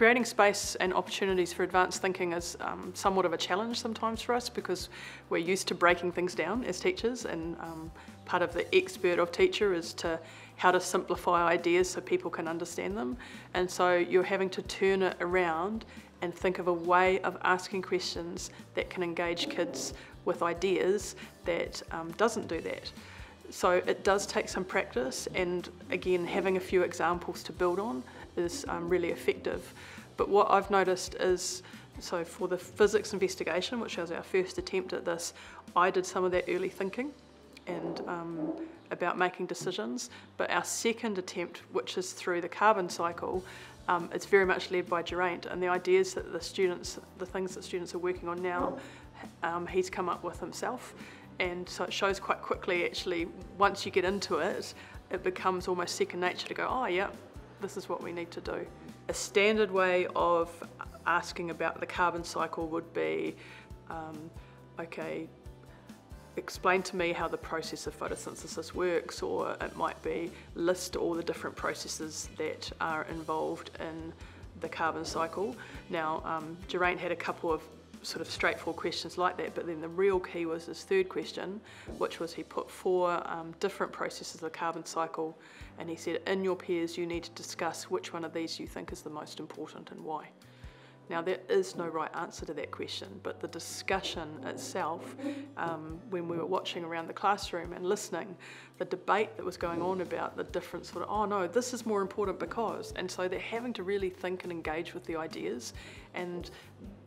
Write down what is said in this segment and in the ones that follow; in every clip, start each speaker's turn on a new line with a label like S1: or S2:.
S1: creating space and opportunities for advanced thinking is um, somewhat of a challenge sometimes for us because we're used to breaking things down as teachers and um, part of the expert of teacher is to how to simplify ideas so people can understand them and so you're having to turn it around and think of a way of asking questions that can engage kids with ideas that um, doesn't do that. So it does take some practice and again having a few examples to build on is um, really effective. But what I've noticed is, so for the physics investigation, which was our first attempt at this, I did some of that early thinking and um, about making decisions. But our second attempt, which is through the carbon cycle, um, it's very much led by Geraint and the ideas that the students, the things that students are working on now, um, he's come up with himself. And so it shows quite quickly actually, once you get into it, it becomes almost second nature to go, oh yeah, this is what we need to do. A standard way of asking about the carbon cycle would be, um, okay, explain to me how the process of photosynthesis works, or it might be list all the different processes that are involved in the carbon cycle. Now, um, Geraint had a couple of sort of straightforward questions like that, but then the real key was his third question, which was he put four um, different processes of the carbon cycle, and he said, in your pairs, you need to discuss which one of these you think is the most important and why. Now, there is no right answer to that question, but the discussion itself, um, when we were watching around the classroom and listening, the debate that was going on about the different sort of, oh no, this is more important because, and so they're having to really think and engage with the ideas, and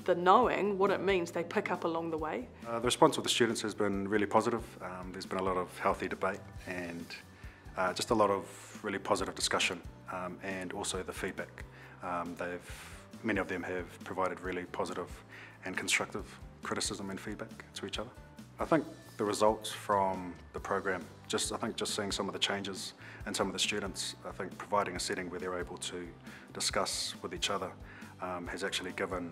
S1: the knowing what it means they pick up along the way.
S2: Uh, the response of the students has been really positive. Um, there's been a lot of healthy debate and uh, just a lot of really positive discussion um, and also the feedback. Um, they've many of them have provided really positive and constructive criticism and feedback to each other. I think the results from the program, just I think just seeing some of the changes and some of the students, I think providing a setting where they're able to discuss with each other um, has actually given,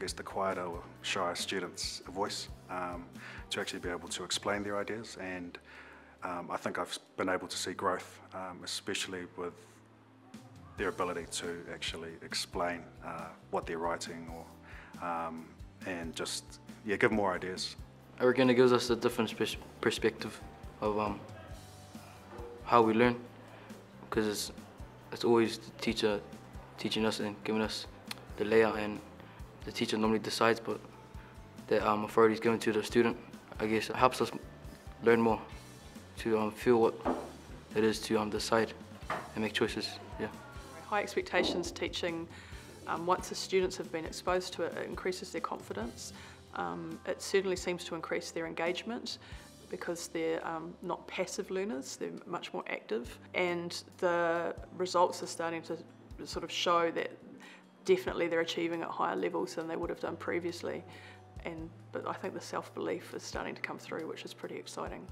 S2: guess, the quieter or shy students a voice um, to actually be able to explain their ideas. And um, I think I've been able to see growth, um, especially with their ability to actually explain uh, what they're writing or um, and just yeah give more ideas.
S3: I reckon it gives us a different perspective of um, how we learn because it's it's always the teacher teaching us and giving us the layout and the teacher normally decides but the um, authority is given to the student. I guess it helps us learn more to um, feel what it is to um, decide and make choices. Yeah.
S1: High expectations teaching, um, once the students have been exposed to it, it increases their confidence. Um, it certainly seems to increase their engagement because they're um, not passive learners, they're much more active. And the results are starting to sort of show that definitely they're achieving at higher levels than they would have done previously. And, but I think the self-belief is starting to come through, which is pretty exciting.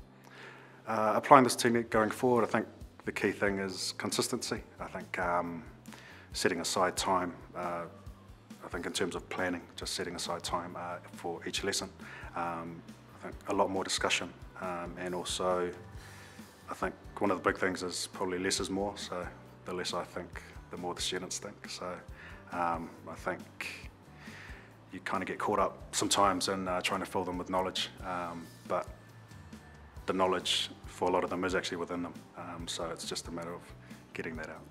S2: Uh, applying this technique going forward, I think the key thing is consistency. I think um, setting aside time, uh, I think in terms of planning, just setting aside time uh, for each lesson. Um, I think a lot more discussion um, and also I think one of the big things is probably less is more, so the less I think, the more the students think. So um, I think you kind of get caught up sometimes in uh, trying to fill them with knowledge, um, but the knowledge for a lot of them is actually within them. Um, so it's just a matter of getting that out.